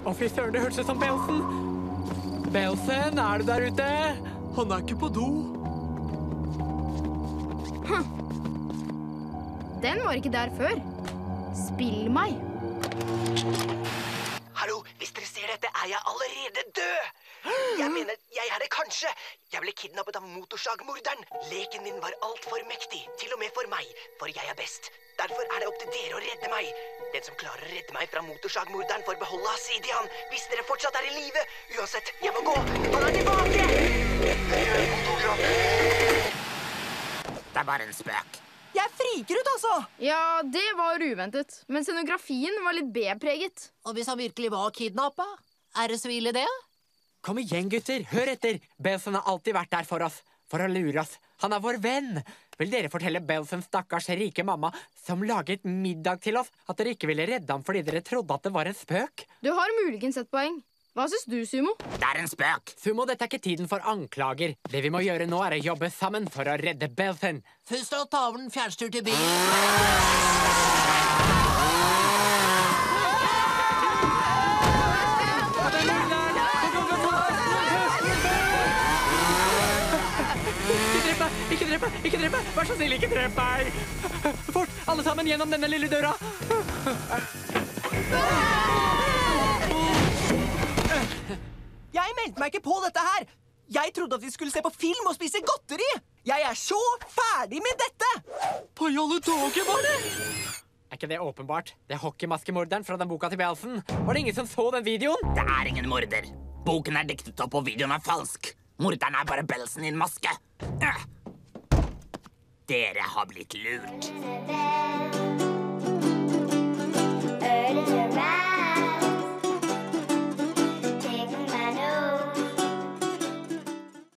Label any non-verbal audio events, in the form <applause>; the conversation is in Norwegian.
Å, fy søren, det hørtes ut som Belsen. Belsen, er du der ute? Han er ikke på do. Den var ikke der før. Spill meg. Hallo, hvis dere ser dette, er jeg allerede død! Jeg <gasps> mener, er kanskje. Jeg ble kidnappet av motorsagmorderen. Leken min var altfor mektig, til og med for meg, for jeg er best. Derfor er det opp til dere å redde meg. Den som klarer å redde meg fra motorsagmorderen, får beholde Asidian hvis dere fortsatt er i live. Uansett, jeg må gå. Han er tilbake! Det er bare en spøk. Jeg friker ut, altså! Ja, det var uventet. Men scenografien var litt B-preget. Og hvis han virkelig var kidnappa, er det så ille, det? Kom igjen, gutter. Hør etter. Belsen har alltid vært der for oss. For å lure oss. Han er vår venn. Vil dere fortelle Belsens stakkars rike mamma, som laget middag til oss, at dere ikke ville redde ham fordi dere trodde at det var en spøk? Du har muligens et poeng. Hva syns du, Sumo? Det er en spøk. Sumo, dette er ikke tiden for anklager. Det vi må gjøre nå, er å jobbe sammen for å redde Belsen. Først over tavlen fjernstyr til byen. <laughs> drep meg! Ikke drep meg! Ikke drep meg! Vær så snill, ikke drep meg! Fort, alle sammen gjennom denne lille døra! Jeg meldte meg ikke på dette her! Jeg trodde at vi skulle se på film og spise godteri! Jeg er så ferdig med dette! Hva i alle dager var det? Er ikke det åpenbart? Det er hockeymaskemorderen fra den boka til Belsen. Var det ingen som så den videoen? Det er ingen morder. Boken er diktet opp, og videoen er falsk. Morderen er bare Belsen i en maske. Dere har blitt lurt.